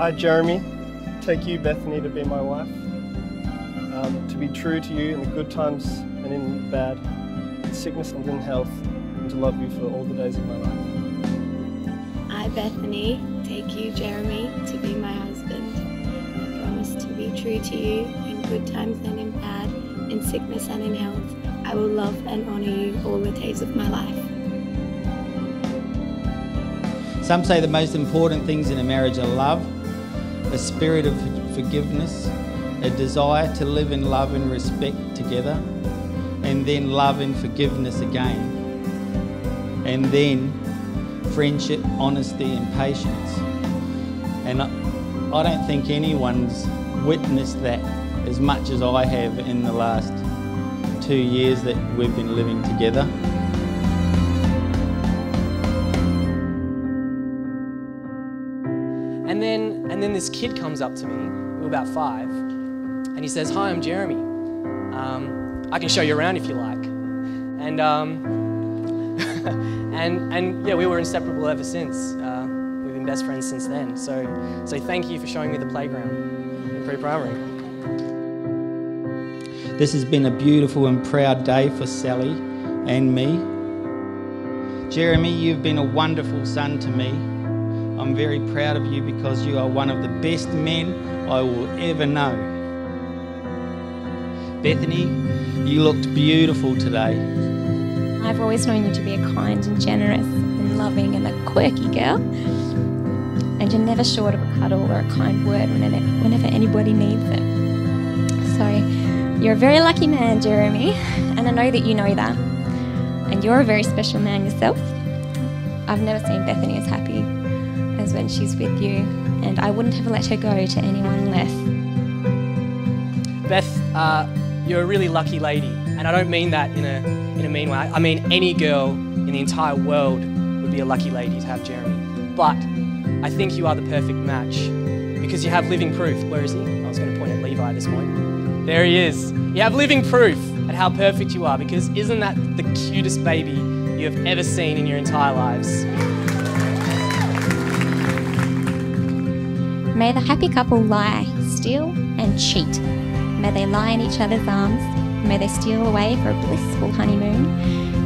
I, Jeremy, take you, Bethany, to be my wife, um, to be true to you in the good times and in the bad, in sickness and in health, and to love you for all the days of my life. I, Bethany, take you, Jeremy, to be my husband. I promise to be true to you in good times and in bad, in sickness and in health. I will love and honour you all the days of my life. Some say the most important things in a marriage are love, a spirit of forgiveness, a desire to live in love and respect together, and then love and forgiveness again, and then friendship, honesty, and patience. And I don't think anyone's witnessed that as much as I have in the last two years that we've been living together. And then, and then this kid comes up to me, we were about five, and he says, Hi, I'm Jeremy. Um, I can show you around if you like. And, um, and, and yeah, we were inseparable ever since. Uh, we've been best friends since then. So, so thank you for showing me the playground in pre-primary. This has been a beautiful and proud day for Sally and me. Jeremy, you've been a wonderful son to me. I'm very proud of you because you are one of the best men I will ever know. Bethany, you looked beautiful today. I've always known you to be a kind and generous and loving and a quirky girl. And you're never short of a cuddle or a kind word whenever, anybody needs it. So you're a very lucky man, Jeremy, and I know that you know that. And you're a very special man yourself. I've never seen Bethany as happy she's with you, and I wouldn't have let her go to anyone less. Beth, uh, you're a really lucky lady, and I don't mean that in a, in a mean way. I mean any girl in the entire world would be a lucky lady to have Jeremy. But I think you are the perfect match because you have living proof. Where is he? I was going to point at Levi at this point. There he is. You have living proof at how perfect you are because isn't that the cutest baby you have ever seen in your entire lives? May the happy couple lie, steal, and cheat. May they lie in each other's arms. May they steal away for a blissful honeymoon.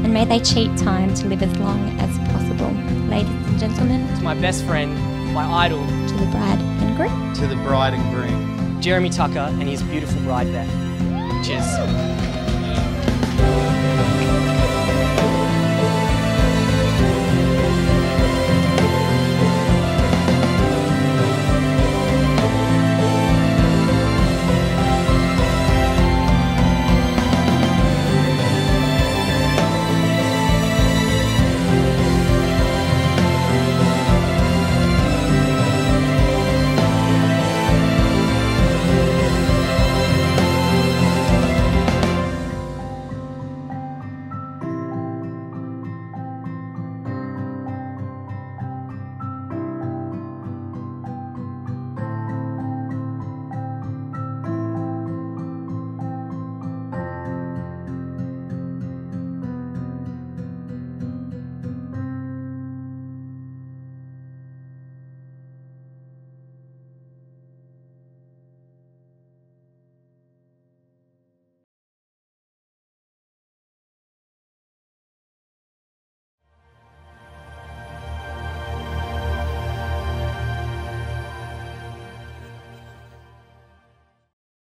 And may they cheat time to live as long as possible. Ladies and gentlemen, To my best friend, my idol, to the bride and groom. To the bride and groom. Jeremy Tucker and his beautiful bride Beth. Cheers.